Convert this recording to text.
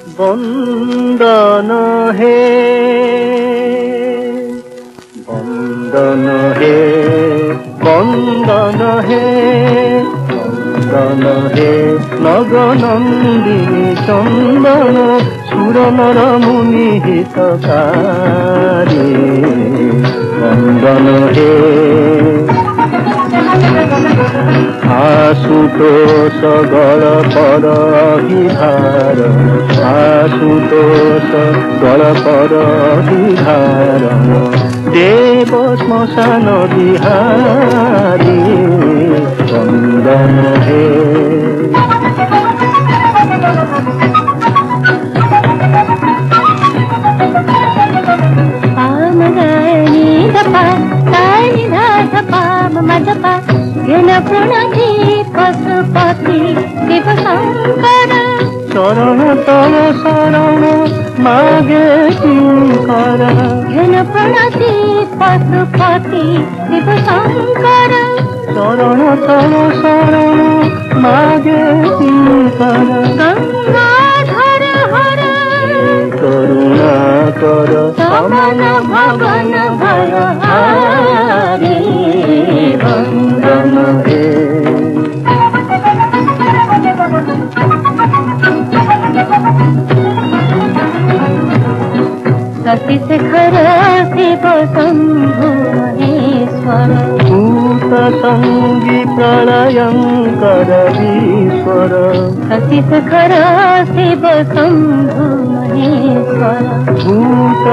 বন্দন হে বন্দন হে বন্দন হে বন্দন হে নগনন্দিনী চন্দন, সুরনর মুনি হিতকারী। বন্দন হে আশুতোষ গল পর বিহার আশুতোষ গল পর বিহার দেব শ্মশান বিহারী চন্দন হে పామగాని దప తాని ధాధప তল শরণ মাগে কিঙ্কর ঘন প্রণতি পশুপতি শিব শঙ্কর চরণ তল শরণ মাগে কিঙ্কর গঙ্গাধর হর করুণা কর সমন ভগন ভর হারি సంగీ శివ కరీశ్వర మహేశ్వర ఖరాశివ సంగి ప్రళయంకర ఈశ్వర గతిశిఖరా శివ శంభు మహేశ్వర భూత